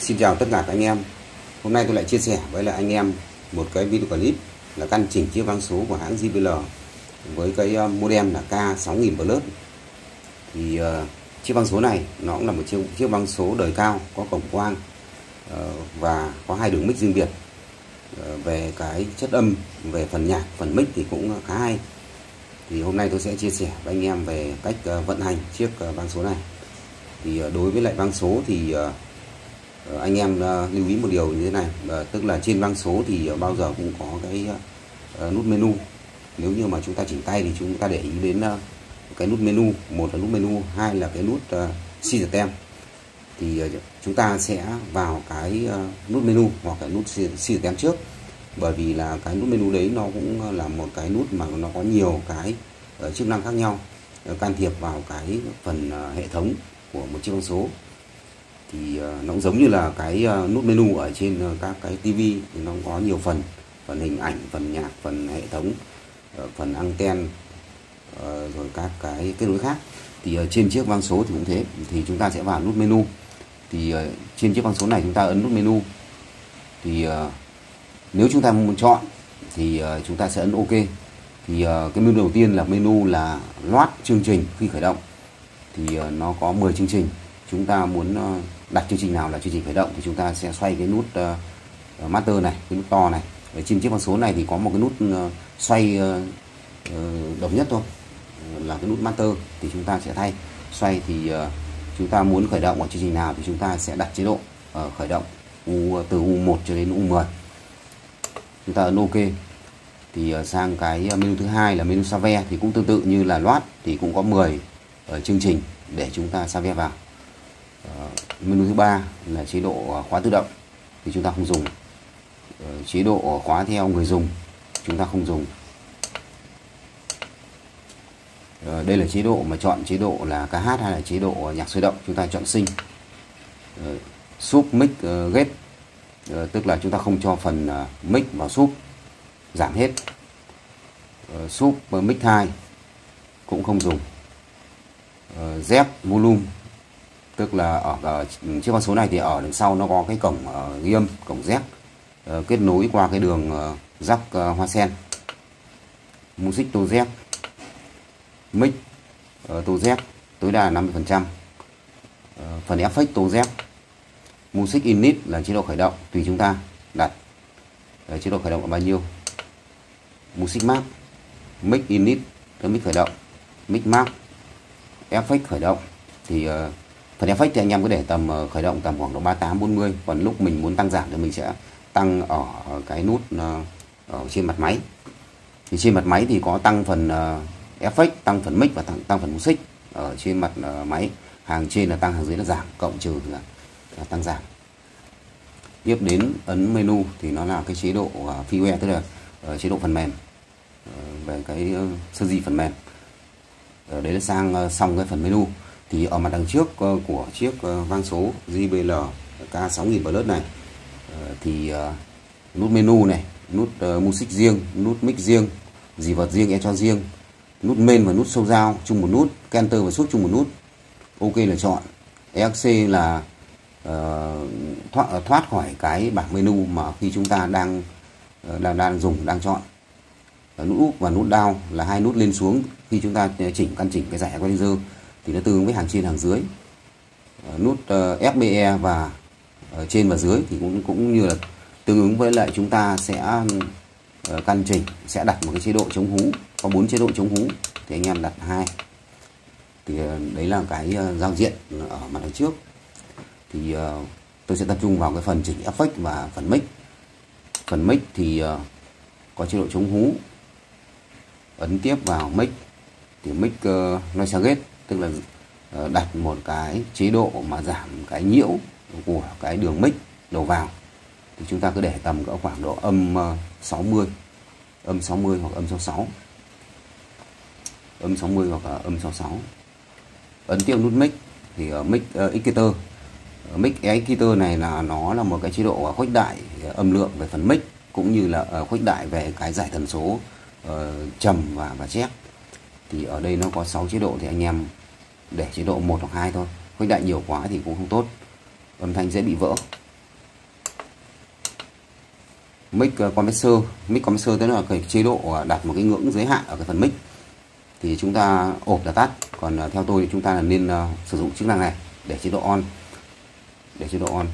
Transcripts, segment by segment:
Xin chào tất cả các anh em. Hôm nay tôi lại chia sẻ với lại anh em một cái video clip là căn chỉnh chiếc vang số của hãng JBL với cái ờ, modem là K6000 Plus. Thì uh, chiếc vang số này nó cũng là một chiếc, chiếc vang số đời cao có cổng quang uh, ờ, và có hai đường mic riêng biệt. Uh, về cái chất âm về phần nhạc phần mic thì cũng khá hay. Thì hôm nay tôi sẽ chia sẻ với anh em về cách uh, vận hành chiếc uh, vang số này. Thì uh, đối với lại vang số thì uh, Ờ, anh em ờ, lưu ý một điều như thế này ờ, tức là trên băng số thì bao giờ cũng có cái nút menu. Nếu như mà chúng ta chỉnh tay thì chúng ta để ý đến cái nút menu. Một là nút menu, hai là cái nút system thì chúng ta sẽ vào cái nút menu hoặc cái nút system trước. Bởi vì là cái nút menu đấy nó cũng là một cái nút mà nó có nhiều cái chức năng khác nhau. Can thiệp vào cái phần hệ thống của một chiếc băng số thì ờ, nó cũng giống như là cái ờ, nút menu ở trên ờ, các cái tivi thì nó có nhiều phần phần hình ảnh, phần nhạc, phần hệ thống phần anten rồi các cái kết nối khác. Thì trên chiếc vang số thì cũng thế. Thì chúng ta sẽ vào nút menu. Thì trên chiếc vang số này chúng ta ấn nút menu. Thì nếu chúng ta muốn chọn thì chúng ta sẽ ấn ok. Thì cái menu đầu tiên là menu là loát chương trình khi khởi động. Thì nó có 10 chương trình. Chúng ta muốn đặt chương trình nào là chương trình khởi động thì chúng ta sẽ xoay cái nút uh, master này cái nút to này. Ở trên chiếc con số này thì có một cái nút uh, xoay uh, độc nhất thôi là cái nút master thì chúng ta sẽ thay. Xoay thì uh, chúng ta muốn khởi động ở chương trình nào thì chúng ta sẽ đặt chế độ uh, khởi động U, từ U1 cho đến U10 chúng ta ấn OK. Thì uh, sang cái menu thứ hai là menu save thì cũng tương tự như là loát thì cũng có 10 uh, chương trình để chúng ta save vào. Uh, menu thứ ba là chế độ khóa tự động thì chúng ta không dùng. Ờ, chế độ khóa theo người dùng, chúng ta không dùng. Ờ, đây là chế độ mà chọn chế độ là ca hát hay là chế độ nhạc sôi động, chúng ta chọn sinh sub mic get tức là chúng ta không cho phần ờ, mic vào sub giảm hết. Sub mic 2 cũng không dùng. Dép, volume tức là ở, trước chiếc con số này thì ở đằng sau nó có cái cổng uh, ghi âm cổng Z. Uh, kết nối qua cái đường uh, uh, hoa sen. Music to Z. Mic uh, to Z. Tối đa 50 phần trăm. Uh, phần effect to Z. Music init là chế độ khởi động tùy chúng ta đặt. Uh, chế độ khởi động là bao nhiêu? Music map. Mic init cái mic khởi động. Mic map effect khởi động. Thì uh, phần effect thì anh em cứ để tầm ờ, khởi động tầm khoảng độ 38 40 còn lúc mình muốn tăng giảm thì mình sẽ tăng ở cái nút ờ, ở trên mặt máy. Thì trên mặt máy thì có tăng phần ờ, effect tăng phần mic và tăng, tăng phần music ở trên mặt máy. Hàng trên là tăng hàng dưới là giảm cộng trừ là, là tăng giảm. Tiếp đến ấn menu thì nó là cái chế độ uh, firmware tức là chế độ phần mềm về cái sơ di phần mềm. Uh, đấy là sang xong cái phần menu thì ở mặt đằng trước ờ, của chiếc ờ, vang số JBL K6000 Plus này ờ, thì nút menu này nút music riêng nút mic riêng dì vật riêng e cho riêng nút main và nút sâu dao chung một nút canter và suốt chung một nút ok là chọn. EXC là uh, thoát thoát khỏi cái bảng menu mà khi chúng ta đang đang đang dùng đang chọn. Nút up và nút down là hai nút lên xuống khi chúng ta chỉnh căn chỉnh cái giải equalizer thì nó tương ứng với hàng trên hàng dưới. Ờ, nút ờ, FBE và ờ, trên và dưới thì cũng cũng như là tương ứng với lại chúng ta sẽ căn chỉnh sẽ đặt một cái chế độ chống hú có bốn chế độ chống hú thì anh em đặt hai. Thì đấy là cái giao diện ở mặt đằng trước. Thì tôi sẽ tập trung vào cái phần chỉnh effect và phần mic. Phần mic thì có chế độ chống hú ấn tiếp vào mic. Thì mic uh, noise gate tức là ờ, đặt một cái chế độ mà giảm cái nhiễu của cái đường mic đầu vào. Thì chúng ta cứ để tầm cỡ khoảng độ âm ờ, 60 âm 60 hoặc âm 66 âm 60 hoặc là âm 66 ấn tiêu nút mic thì ở mic uh, equator mic equator này là nó là một cái chế độ khuếch đại âm lượng về phần mic cũng như là khuếch đại về cái giải tần số uh, trầm và và chép thì ở đây nó có 6 chế độ thì anh em để chế độ một hoặc hai thôi. Khuếch đại nhiều quá thì cũng không tốt. Âm thanh dễ bị vỡ. Mic ờ, compressor. Mic compressor tức là cái chế độ ờ, đặt một cái ngưỡng giới hạn ở cái phần mic. Thì chúng ta ộp là tắt. Còn ờ, theo tôi thì chúng ta là nên sử dụng chức năng này để chế độ on. Để chế độ on.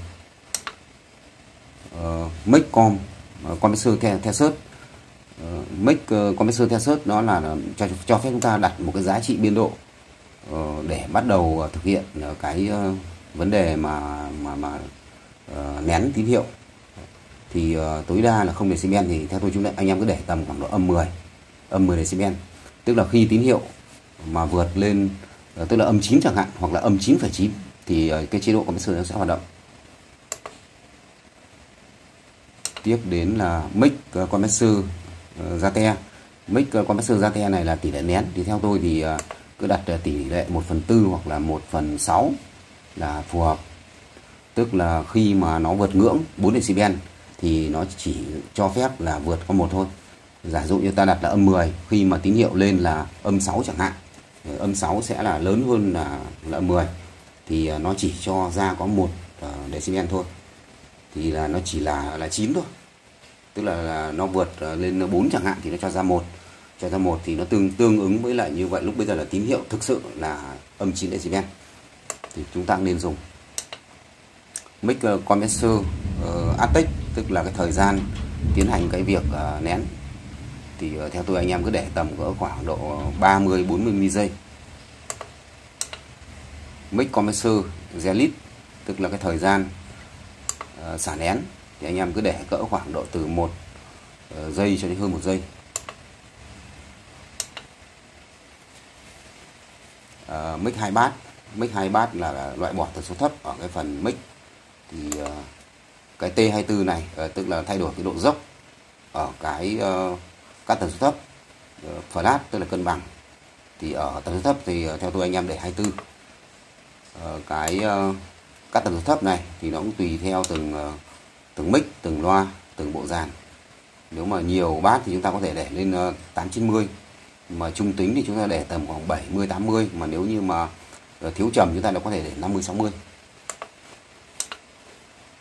Uh, mic com uh, compressor theo, theo search uh, make uh, compressor theo search đó là cho cho phép chúng ta đặt một cái giá trị biên độ uh, để bắt đầu ờ, thực hiện ờ, cái uh, vấn đề mà mà mà uh, nén tín hiệu. Thì uh, tối đa là không decibel thì theo tôi chúng ta anh em cứ để tầm khoảng độ âm 10 âm 10 decibel. Tức là khi tín hiệu mà vượt lên uh, tức là âm 9 chẳng hạn hoặc là âm 9,9 thì uh, cái chế độ compressor nó sẽ hoạt động. Tiếp đến là mic uh, compressor Ờ, Zate mic ờ, uh, compressor Zate này là tỷ lệ nén. Thì theo tôi thì ờ, cứ đặt tỷ lệ 1 phần 4 hoặc là 1 phần 6 là phù hợp. Tức là khi mà nó vượt ngưỡng 4 dB thì nó chỉ cho phép là vượt có một thôi. Giả dụ như ta đặt là âm 10 khi mà tín hiệu lên là âm 6 chẳng hạn âm 6 sẽ là lớn hơn là, là âm 10 thì nó chỉ cho ra có một uh, dB thôi. Thì là nó chỉ là là 9 thôi tức là, là nó vượt à, lên 4 chẳng hạn thì nó cho ra một. Cho ra một thì nó tương tương ứng với lại như vậy. Lúc bây giờ là tín hiệu thực sự là âm 9 decibel. Thì chúng ta nên dùng mic à, compressor ờ, uh, Atec tức là cái thời gian tiến hành cái việc uh, nén. Thì uh, theo tôi anh em cứ để tầm cỡ khoảng độ 30 40 giây mic compressor Zelit tức là cái thời gian uh, xả nén thì anh em cứ để cỡ khoảng độ từ một ờ, giây cho đến hơn một giây. Uh, mic hai bát. Mic hai bát là, là loại bỏ tần số thấp ở cái phần mic. Thì uh, cái T24 này uh, tức là thay đổi cái độ dốc ở cái uh, các tần số thấp uh, flat tức là cân bằng. Thì ở tần số thấp thì uh, theo tôi anh em để 24 uh, cái uh, các tần số thấp này thì nó cũng tùy theo từng uh, từng mic, từng loa, từng bộ dàn. Nếu mà nhiều bát thì chúng ta có thể để lên ờ, 8 90 mà trung tính thì chúng ta để tầm khoảng 70 80 mà nếu như mà ờ, thiếu trầm chúng ta đã có thể để 50 60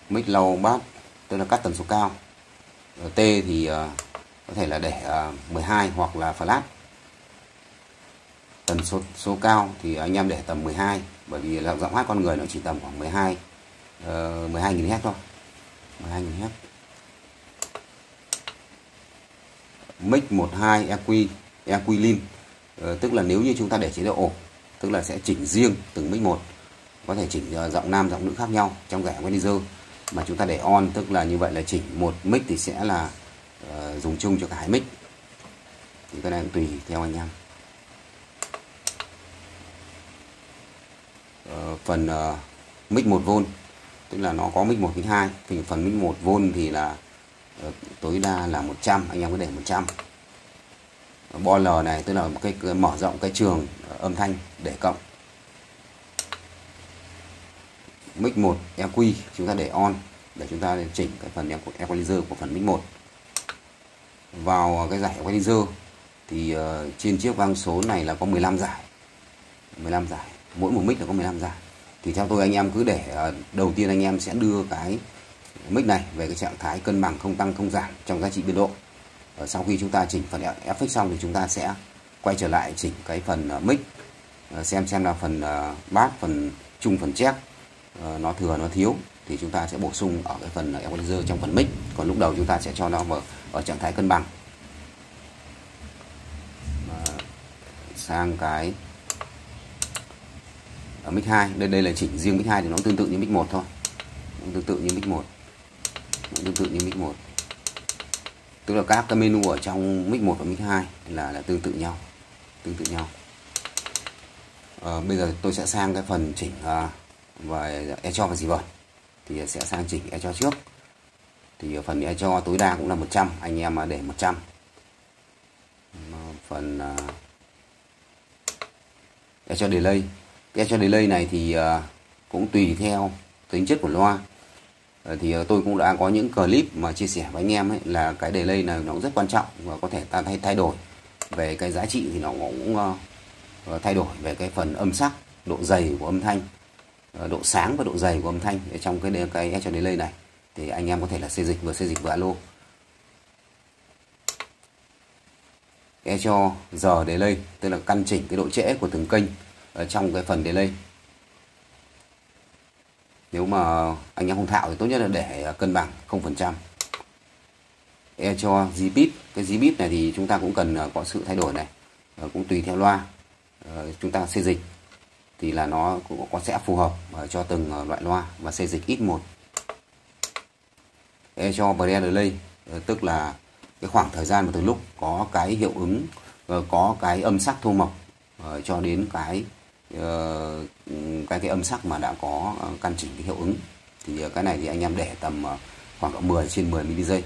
mic lau bát, tức là cắt tần số cao. Ờ, T thì có thể là để 12 hoặc là flat. Tần số số cao thì anh em để tầm 12 bởi vì là giọng hát con người nó chỉ tầm khoảng 12 12.000 Hz thôi. 12 nghìn Hz mic 12 EQ EQ Lin. Ờ, tức là nếu như chúng ta để chế độ ổn tức là sẽ chỉnh riêng từng mic một. Có thể chỉnh ờ, giọng nam giọng nữ khác nhau trong giải equalizer mà chúng ta để on tức là như vậy là chỉnh một mic thì sẽ là uh, dùng chung cho cả hai mic. Thì cái này cũng tùy theo anh em. Uh, phần uh, mic 1V tức là nó có mic 1 mic 2 thì phần mic 1V thì là ờ, tối đa là 100 anh em có để 100 boiler này tức là một cái mở rộng cái trường ờ, âm thanh để cộng. Mic 1 EQ chúng ta để on để chúng ta chỉnh cái phần equalizer của phần mic 1 vào cái giải equalizer thì uh, trên chiếc vang số này là có 15 giải. 15 giải. Mỗi một mic là có 15 giải thì theo tôi anh em cứ để ờ, đầu tiên anh em sẽ đưa cái mic này về cái trạng thái cân bằng không tăng không giảm trong giá trị biên độ. Và sau khi chúng ta chỉnh phần effect xong thì chúng ta sẽ quay trở lại chỉnh cái phần ờ, mic ờ, xem xem là phần bát bass phần trung phần chép nó thừa, nó thiếu thì chúng ta sẽ bổ sung ở cái phần equalizer trong phần mic. Còn lúc đầu chúng ta sẽ cho nó vào ở trạng thái cân bằng. Sang cái ở mic 2 đây đây là chỉnh riêng mic 2 thì nó tương tự như mic 1 thôi. Nó tương tự như mic 1 nó tương tự như mic 1 tức là các cái menu ở trong mic 1 và mic 2 là là tương tự nhau. Tương tự nhau. À, bây giờ tôi sẽ sang cái phần chỉnh uh, về echo và e gì vậy? Thì sẽ sang chỉnh echo trước. Thì phần echo tối đa cũng là 100 anh em mà để 100 phần à, uh, echo delay. Cái cho delay này thì ờ, cũng tùy theo tính chất của loa. Ờ, thì ờ, tôi cũng đã có những clip mà chia sẻ với anh em ấy là cái delay này nó rất quan trọng và có thể ta thay thay đổi về cái giá trị thì nó cũng thay đổi về cái phần âm sắc, độ dày của âm thanh độ sáng và độ dày của âm thanh trong cái cái cho delay này. Thì anh em có thể là xây dịch vừa xây dịch vừa alo. E cho giờ delay tức là căn chỉnh cái độ trễ của từng kênh ở trong cái phần delay. Nếu mà anh em không thạo thì tốt nhất là để ờ, cân bằng 0% e cho bit cái bit này thì chúng ta cũng cần ờ, có sự thay đổi này. Cũng tùy theo loa. Chúng ta xây dịch thì là nó cũng có, sẽ phù hợp cho từng loại loa và xây dịch ít một. E cho pre delay tức là cái khoảng thời gian mà từ lúc có cái hiệu ứng có cái âm sắc thô mộc cho đến cái Ờ, cái cái âm sắc mà đã có ờ, căn chỉnh cái hiệu ứng. Thì ờ, cái này thì anh em để tầm khoảng độ 10 trên 10 mili giây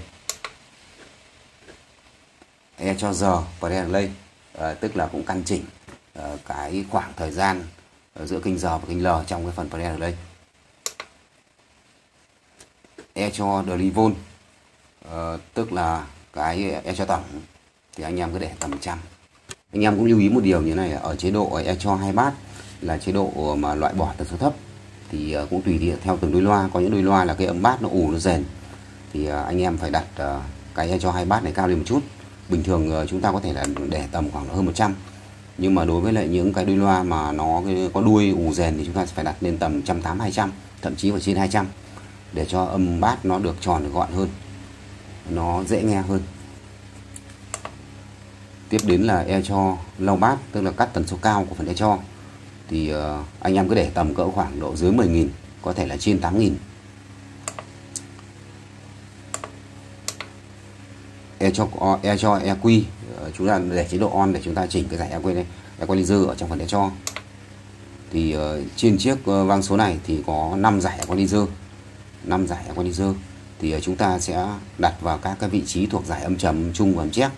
e cho giờ và delay à, tức là cũng căn chỉnh à, cái khoảng thời gian giữa kinh giờ và kinh L trong cái phần pre delay e cho delivol à, tức là cái e cho tổng. Thì anh em cứ để tầm trăm. Anh em cũng lưu ý một điều như này ở chế độ e cho hai bát là chế độ mà loại bỏ tần số thấp, thì ờ, cũng tùy theo từng đôi loa. Có những đôi loa là cái âm bát nó ủ nó rền thì ờ, anh em phải đặt ờ, cái cho hai bát này cao lên một chút. Bình thường chúng ta có thể là để tầm khoảng hơn 100 nhưng mà đối với lại những cái đuôi loa mà nó có đuôi ù, rèn thì chúng ta phải đặt lên tầm 180 200 thậm chí phải trên 200 để cho âm bát nó được tròn, được gọn hơn. Nó dễ nghe hơn. Tiếp đến là e cho lau bát, tức là cắt tần số cao của phần e cho thì ờ, anh em cứ để tầm cỡ khoảng độ dưới 10.000 có thể là trên 8.000 e, e cho e cho EQ ờ, chúng ta để chế độ on để chúng ta chỉnh cái giải EQ này equalizer ở trong phần e cho. Thì uh, trên chiếc uh, vang số này thì có 5 giải equalizer 5 giải equalizer thì uh, chúng ta sẽ đặt vào các cái vị trí thuộc giải âm trầm trung và âm chép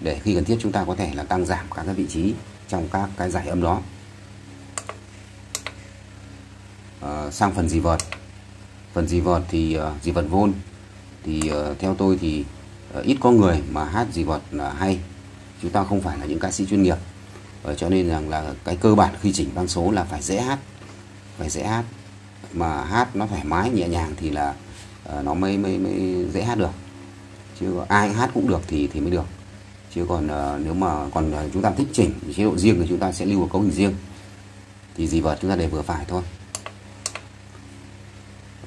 để khi cần thiết chúng ta có thể là tăng giảm các cái vị trí trong các cái giải âm đó uh, sang phần dì vợt phần dì vợt thì ờ, uh, dì vợt vôn. Thì uh, theo tôi thì uh, ít có người mà hát gì vọt là hay. Chúng ta không phải là những ca sĩ chuyên nghiệp. Uh, cho nên rằng là cái cơ bản khi chỉnh băng số là phải dễ hát phải dễ hát. Mà hát nó thoải mái nhẹ nhàng thì là uh, nó mới, mới mới dễ hát được. Chứ ai hát cũng được thì thì mới được. Chứ còn uh, nếu mà còn uh, chúng ta thích chỉnh chế độ riêng thì chúng ta sẽ lưu vào cấu hình riêng. Thì gì vật chúng ta để vừa phải thôi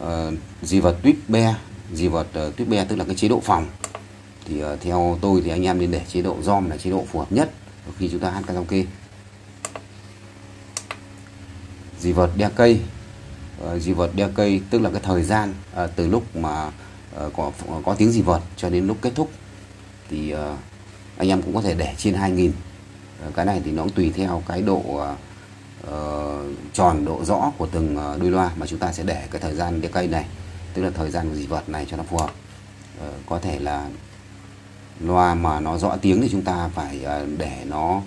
uh, vật tuyết be gì vật ờ, uh, tuyết be tức là cái chế độ phòng. Thì uh, theo tôi thì anh em nên để chế độ dom là chế độ phù hợp nhất khi chúng ta hát karaoke. Dì vật đeo cây uh, dì vật đeo cây tức là cái thời gian uh, từ lúc mà uh, có có tiếng dì vật cho đến lúc kết thúc. Thì uh, anh em cũng có thể để trên 2000 uh, cái này thì nó cũng tùy theo cái độ uh, uh, tròn độ rõ của từng uh, đuôi loa mà chúng ta sẽ để cái thời gian đeo cây này tức là thời gian của dì vật này cho nó phù hợp. Uh, có thể là loa mà nó rõ tiếng thì chúng ta phải để nó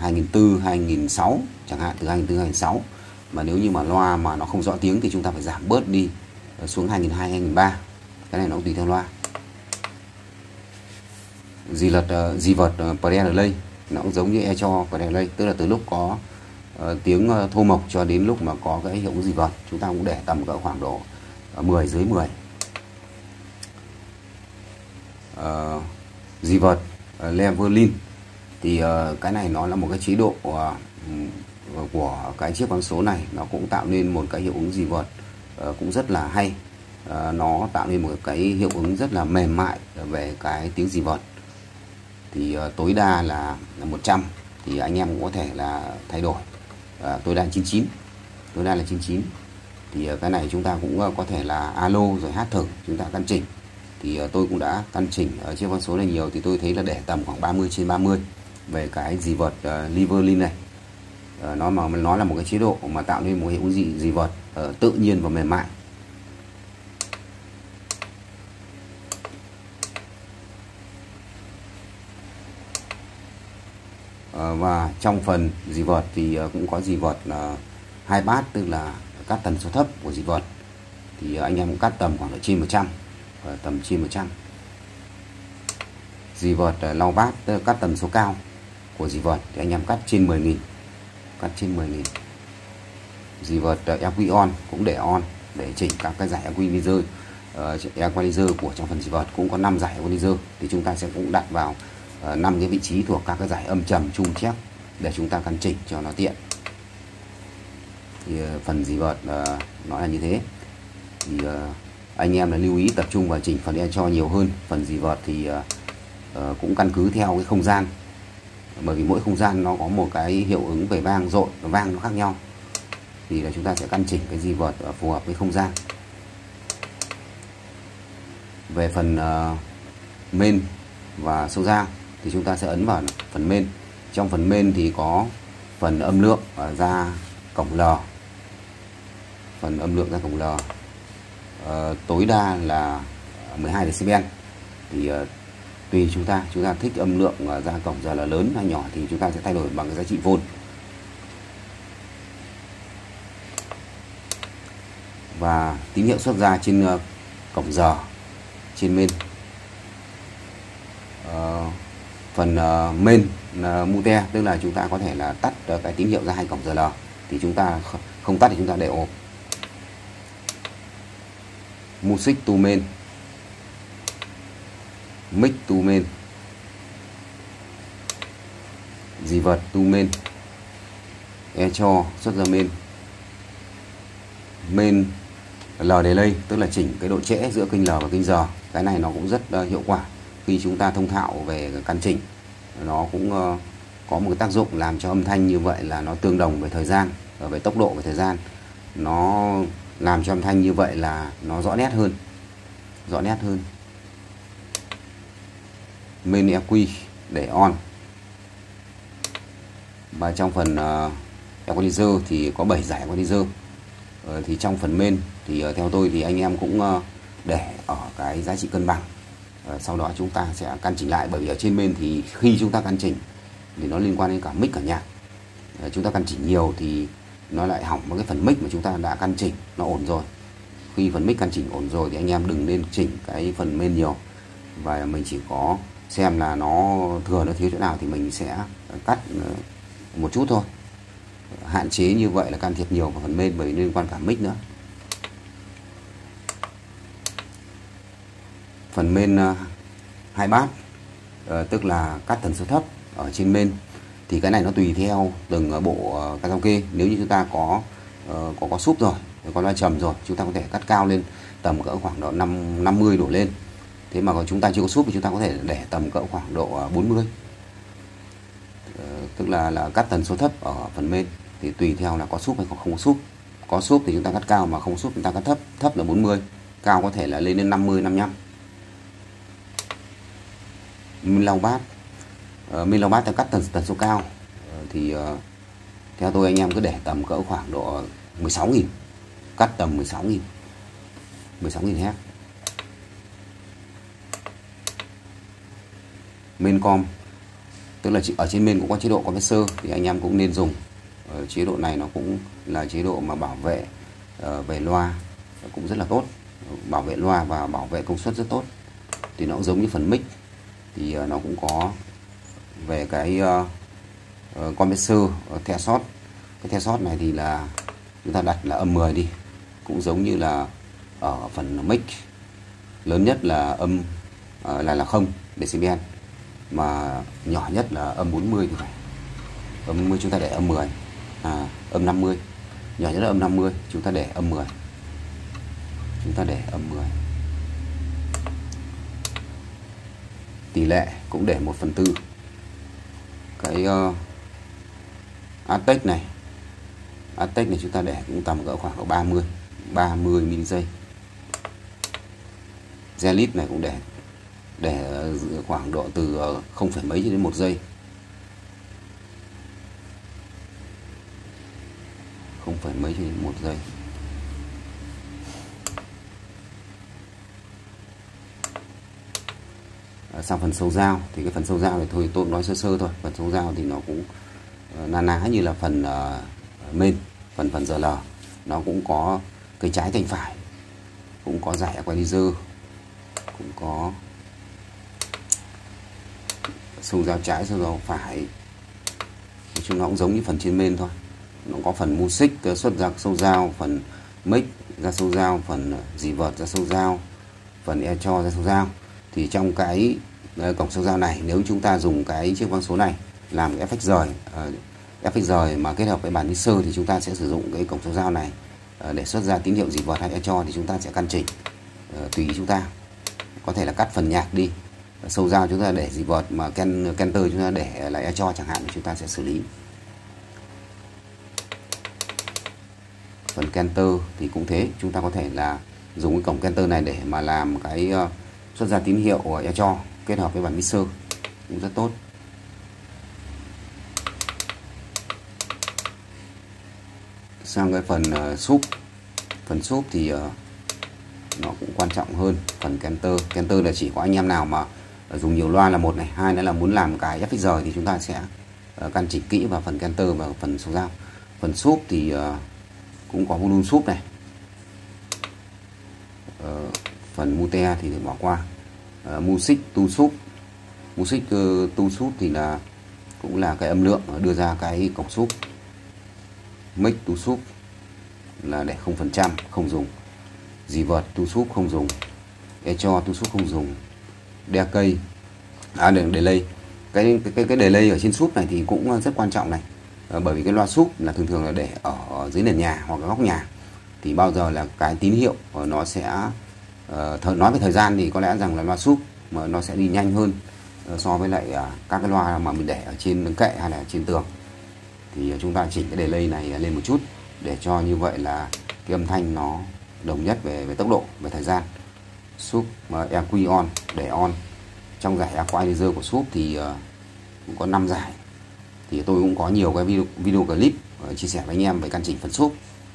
2004 2006 chẳng hạn từ 2004 2006 mà nếu như mà loa mà nó không rõ tiếng thì chúng ta phải giảm bớt đi ờ, xuống 2002 2003 cái này nó cũng tùy theo loa. Dì lật dì vật pre delay nó cũng giống như e cho pre delay tức là từ lúc có Ờ, tiếng ờ, thô mộc cho đến lúc mà có cái hiệu ứng dì vật chúng ta cũng để tầm cỡ khoảng độ ờ, 10 dưới 10 uh, di vật uh, Leverlin thì uh, cái này nó là một cái chế độ uh, của cái chiếc con số này. Nó cũng tạo nên một cái hiệu ứng dì vật uh, cũng rất là hay. Uh, nó tạo nên một cái hiệu ứng rất là mềm mại về cái tiếng dì vật thì uh, tối đa là, là 100 thì anh em cũng có thể là thay đổi à, tối đa 99 tối đa là 99 thì ờ, cái này chúng ta cũng ờ, có thể là alo rồi hát thử chúng ta căn chỉnh. Thì ờ, tôi cũng đã căn chỉnh ở trên con số này nhiều thì tôi thấy là để tầm khoảng 30 trên 30 về cái dì vật uh, Liverlin này. Uh, nó mà nó là một cái chế độ mà tạo nên một hiệu ứng dị dì vật uh, tự nhiên và mềm mại. Và trong phần dì vọt thì ờ, cũng có dì vọt là hai bát tức là cắt tần số thấp của dì vọt. Thì ờ, anh em cũng cắt tầm khoảng độ trên 100 tầm trên 100 dì vọt lau bát cắt tần số cao của dì vọt thì anh em cắt trên 10.000 cắt trên 10.000 dì vọt EQ on cũng để on để chỉnh các cái giải equalizer uh, equalizer của trong phần dì vọt cũng có 5 giải equalizer thì chúng ta sẽ cũng đặt vào Ờ, năm cái vị trí thuộc các cái giải âm trầm trung chép để chúng ta căn chỉnh cho nó tiện. Thì ờ, phần dì vợt ờ, nó là như thế. Thì anh em là lưu ý tập trung vào chỉnh phần e cho nhiều hơn. Phần dì vợt thì cũng căn cứ theo cái không gian. Bởi vì mỗi không gian nó có một cái hiệu ứng về vang rộn vang nó khác nhau. Thì là chúng ta sẽ căn chỉnh cái dì vợt phù hợp với không gian. Về phần uh, main và sâu giang thì chúng ta sẽ ấn vào phần main. Trong phần main thì có phần âm lượng và ra cổng L. Phần âm lượng ra cổng L. Uh, tối đa là 12 decibel. Thì uh, tùy chúng ta chúng ta thích âm lượng ra cổng giờ là lớn hay nhỏ thì chúng ta sẽ thay đổi bằng cái giá trị vôn và tín hiệu xuất ra trên ờ, cổng giờ trên main uh, phần uh, main uh, mute tức là chúng ta có thể là tắt uh, cái tín hiệu ra hai cổng giờ thì chúng ta không tắt thì chúng ta để ốp. Music to main. Mic to main. Dì vật to main. Echo xuất ra main. Main L delay tức là chỉnh cái độ trễ giữa kênh L và kênh giờ cái này nó cũng rất uh, hiệu quả khi chúng ta thông thạo về căn chỉnh nó cũng uh, có một cái tác dụng làm cho âm thanh như vậy là nó tương đồng về thời gian ờ, ở về tốc độ về thời gian. Nó làm cho âm thanh như vậy là nó rõ nét hơn rõ nét hơn. Main EQ để on. Và trong phần uh, equalizer thì có 7 giải equalizer. Uh, thì trong phần main thì uh, theo tôi thì anh em cũng uh, để ở cái giá trị cân bằng. Ờ, sau đó chúng ta sẽ căn chỉnh lại, bởi vì ở trên bên thì khi chúng ta căn chỉnh thì nó liên quan đến cả mic cả nhạc. Ờ, chúng ta căn chỉnh nhiều thì nó lại hỏng một cái phần mic mà chúng ta đã căn chỉnh, nó ổn rồi. Khi phần mic căn chỉnh ổn rồi thì anh em đừng nên chỉnh cái phần main nhiều. Và mình chỉ có xem là nó thừa, nó thiếu chỗ nào thì mình sẽ cắt ờ, một chút thôi. Hạn chế như vậy là can thiệp nhiều vào phần main bởi liên quan cả mic nữa. Phần main ờ, hai bát ờ, tức là cắt tần số thấp ở trên main thì cái này nó tùy theo từng ờ, bộ karaoke. Nếu như chúng ta có có có súp rồi có loa trầm rồi, chúng ta có thể cắt cao lên tầm cỡ khoảng độ 5 50 đổ lên. Thế mà còn chúng ta chưa có súp thì chúng ta có thể để tầm cỡ khoảng độ 40 tức là là cắt tần số thấp ở phần main thì tùy theo là có súp hay không có súp. Có súp thì chúng ta cắt cao mà không súp chúng ta cắt thấp thấp là 40 cao có thể là lên đến 50 55 minh lau bát uh, ờ, minh lau bát theo cắt tần tần số cao. Uh, thì uh, theo tôi anh em cứ để tầm cỡ khoảng độ 16.000 cắt tầm 16.000 16.000 Hz main com tức là ở trên main cũng có chế độ có cái sơ thì anh em cũng nên dùng. Ở chế độ này nó cũng là chế độ mà bảo vệ uh, về loa cũng rất là tốt. Bảo vệ loa và bảo vệ công suất rất tốt. Thì nó cũng giống như phần mic thì uh, nó cũng có về cái uh, uh, compressor uh, the sót. Cái theo sót này thì là chúng ta đặt là âm 10 đi cũng giống như là ở phần mic. Lớn nhất là âm uh, là là không decibel mà nhỏ nhất là âm 40 thì phải. Âm 40 chúng ta để âm 10 à, âm 50 nhỏ nhất là âm 50 chúng ta để âm 10 chúng ta để âm 10 tỷ lệ cũng để 1 phần tư. Cái ờ, uh, Atec này Atec này chúng ta để cũng tầm cỡ khoảng 30 30 mili giây Zenith này cũng để để khoảng độ từ ờ, không phải mấy cho đến 1 giây. Không phải mấy cho đến 1 giây. Ờ, sang phần sâu dao. Thì cái phần sâu dao này thôi tôi nói sơ sơ thôi. Phần sâu dao thì nó cũng ná na ná như là phần ờ, uh, main phần phần giờ lờ. Nó cũng có cây trái cành phải cũng có giải equalizer cũng có sâu dao trái sâu dao phải. Nói chung nó cũng giống như phần trên main thôi. Nó có phần music xuất ra sâu dao phần mic ra sâu dao phần dì vợt ra sâu dao phần e cho ra sâu dao thì trong cái ờ, cổng số dao này nếu chúng ta dùng cái chiếc vang số này làm cái effect rời ờ, effect rời mà kết hợp với bản mixer thì chúng ta sẽ sử dụng cái cổng số dao này ờ, để xuất ra tín hiệu gì vật hay cho thì chúng ta sẽ căn chỉnh tùy chúng ta. Có thể là cắt phần nhạc đi sâu dao chúng ta để dị vật mà ken kenter chúng ta để lại e cho chẳng hạn thì chúng ta sẽ xử lý. Phần kenter thì cũng thế chúng ta có thể là dùng cái cổng kenter này để mà làm cái uh, xuất ra tín hiệu của cho kết hợp với bản mixer cũng rất tốt. Sang cái phần uh, súp. Phần súp thì uh, nó cũng quan trọng hơn phần canter. Canter là chỉ có anh em nào mà ờ, dùng nhiều loa là một này hai nữa là muốn làm cái fxr thì chúng ta sẽ uh, căn chỉnh kỹ vào phần canter và phần số dao. Phần súp thì uh, cũng có volume súp này uh, phần mute thì bỏ qua. Uh, music tu súp. Music uh, tu súp thì là cũng là cái âm lượng ờ, đưa ra cái cổng súp. Mic tu súp là để không phần trăm không dùng. Dì vợt tu súp không dùng. Echo tu súp không dùng. Đe cây. À để delay cái cái cái delay ở trên súp này thì cũng rất quan trọng này. À, bởi vì cái loa súp là thường thường là để ở dưới nền nhà hoặc là góc nhà. Thì bao giờ là cái tín hiệu nó sẽ Ờ, uh, thời, nói về thời gian thì có lẽ rằng là loa súp mà nó sẽ đi nhanh hơn uh, so với lại uh, các cái loa mà mình để ở trên kệ hay là trên tường. Thì ờ, chúng ta chỉnh cái delay này à, lên một chút để cho như vậy là cái âm thanh nó đồng nhất về về tốc độ về thời gian. Súp EQ on để on. Trong giải equalizer của súp thì uh, cũng có 5 giải. Thì tôi cũng có nhiều cái video, video clip uh, chia sẻ với anh em về căn chỉnh phần súp.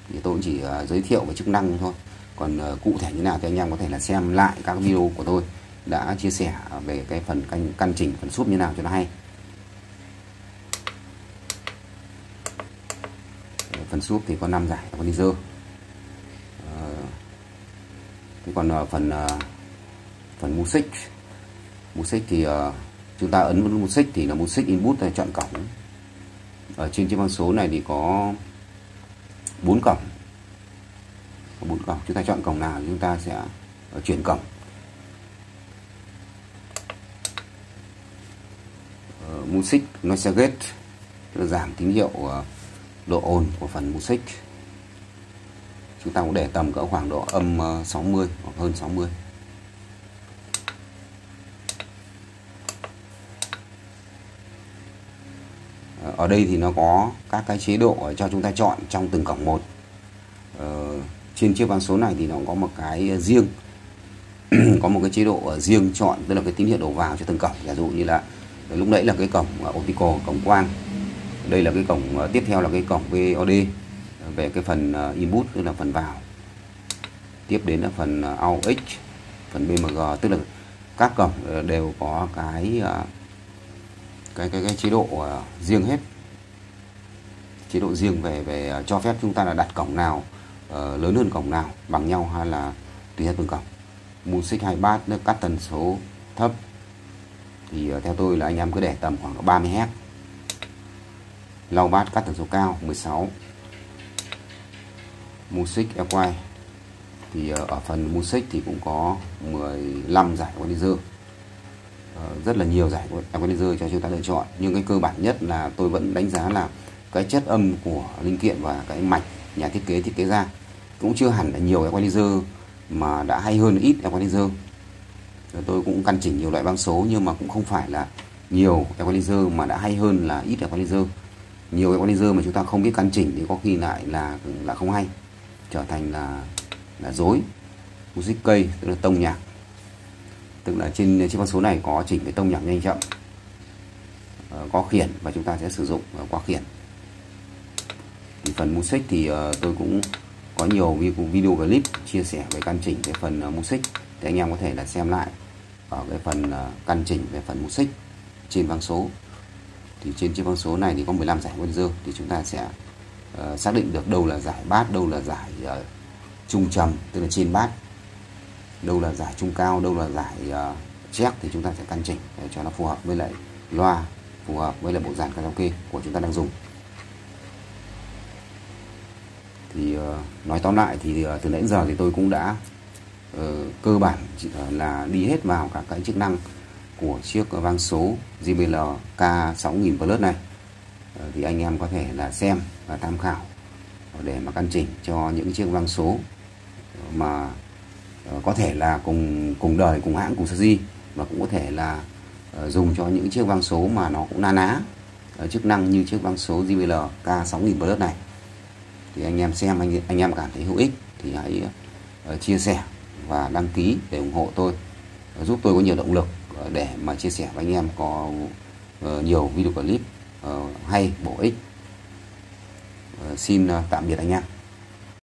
Thì tôi cũng chỉ uh, giới thiệu về chức năng thôi còn ờ, cụ thể như nào thì anh em có thể là xem lại các video của tôi đã chia sẻ về cái phần căn, căn chỉnh phần súp như nào cho nó hay. Ờ, phần súp thì có 5 giải có đi dơ. Ờ, thế còn phần phần mu phần music music thì chúng ta ấn vào music thì là music input này chọn cổng. Ở trên chiếc con số này thì có bốn cổng có bốn cổng. Chúng ta chọn cổng nào chúng ta sẽ ờ, chuyển cổng. Uh, music noise gate giảm tín hiệu uh, độ ồn của phần music. Chúng ta cũng để tầm cỡ khoảng độ âm 60 hoặc hơn 60 ở đây thì nó có các cái chế độ cho chúng ta chọn trong từng cổng một trên chiếc vang số này thì nó có một cái ờ, riêng. Có một cái chế độ ờ, riêng chọn tức là cái tín hiệu đầu vào cho từng cổng. Ví dụ như là ờ, lúc nãy là cái cổng optical cổng quang. Đây là cái cổng tiếp theo là cái cổng VOD về cái phần input tức là phần vào. Tiếp đến là phần AUX, phần bmg tức là các cổng đều có cái cái cái, cái chế độ riêng hết. Chế độ riêng về về cho phép chúng ta là đặt cổng nào uh, lớn hơn cổng nào bằng nhau hay là tùy theo từng cổng? Môn xích hai bát nó cắt tần số thấp. Thì uh, theo tôi là anh em cứ để tầm khoảng 30 Hz low bass cắt tần số cao 16 music equine. Thì uh, ở phần music thì cũng có 15 giải equalizer. Uh, rất là nhiều giải equalizer cho chúng ta lựa chọn. Nhưng cái cơ bản nhất là tôi vẫn đánh giá là cái chất âm của linh kiện và cái mạch nhà thiết kế thiết kế ra cũng chưa hẳn là nhiều equalizer mà đã hay hơn ít equalizer tôi cũng căn chỉnh nhiều loại băng số, nhưng mà cũng không phải là nhiều equalizer mà đã hay hơn là ít equalizer nhiều equalizer mà chúng ta không biết căn chỉnh thì có khi lại là là không hay, trở thành là là dối. Music cây, tức là tông nhạc. Tức là trên trên con số này có chỉnh cái tông nhạc nhanh chậm ờ, có khiển và chúng ta sẽ sử dụng ờ, qua khiển. Thì phần music thì ờ, tôi cũng có nhiều video clip chia sẻ về căn chỉnh cái phần ờ, uh, music thì anh em có thể là xem lại ở cái phần uh, căn chỉnh về phần music trên vang số. Thì trên chiếc vang số này thì có 15 giải quân dơ. Thì chúng ta sẽ uh, xác định được đâu là giải bát đâu là giải uh, trung trầm tức là trên bát. Đâu là giải trung cao đâu là giải uh, chép thì chúng ta sẽ căn chỉnh để cho nó phù hợp với lại loa phù hợp với lại bộ dàn karaoke của chúng ta đang dùng. Thì uh, nói tóm lại thì uh, từ nãy giờ thì tôi cũng đã uh, cơ bản uh, là đi hết vào các cái chức năng của chiếc vang số JBL K6000 Plus này. Thì anh em có thể là xem và tham khảo để mà căn chỉnh cho những chiếc vang số mà có thể là cùng cùng đời cùng hãng cùng series và cũng có thể là dùng cho những chiếc vang số mà nó cũng na ná chức năng như chiếc vang số JBL K6000 Plus này thì anh em xem anh anh em cảm thấy hữu ích thì hãy uh, chia sẻ và đăng ký để ủng hộ tôi uh, giúp tôi có nhiều động lực uh, để mà chia sẻ với anh em có uh, nhiều video clip uh, hay bổ ích. Uh, xin uh, tạm biệt anh em.